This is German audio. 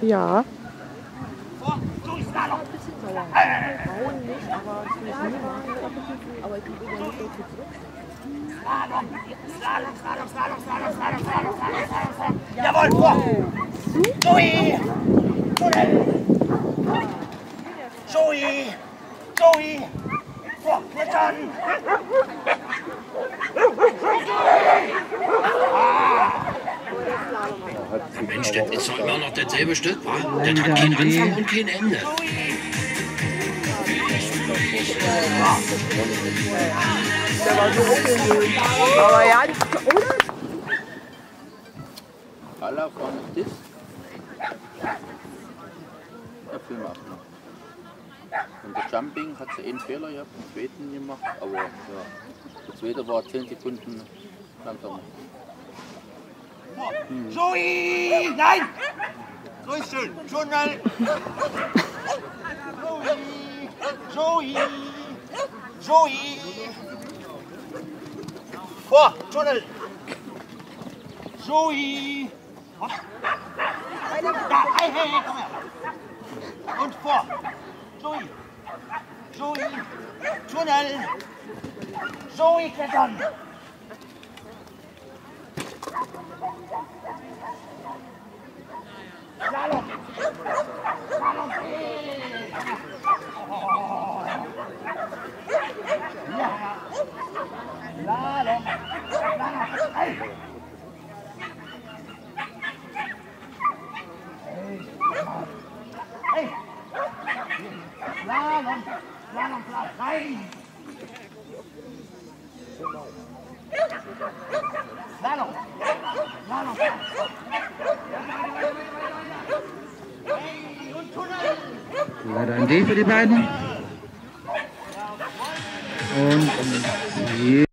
Ja. so ist es ein bisschen teuer. Ich habe mich nicht, aber ich bin nicht mehr so gut. Jawohl, vor! Joey! Joey! Joey! Joey! Vor, klettern. Mensch, das ist doch immer noch dasselbe Stück, wa? Das hat keinen Anfang und kein Ende. Der war so ungenügend. Aber ja, oder? Aller vorne ist der Film ab. Und der Jumping hat sie einen Fehler gehabt, den zweiten gemacht, aber ja, der zweite war 10 Sekunden langsamer. Joey. Nein. So ist schön. Tunnel. Joey. Joey. Joey. Vor, Tunnel. Joey. Hopp. Da, hey, hey, komm her. Und vor. Joey. Joey. Tunnel. Joey klettern. Slalom. Slalom. Ja. Slalom. Slalom. Hey. Hey. Rein. Slalom. Slalom. Leider ein D für die beiden. Und um,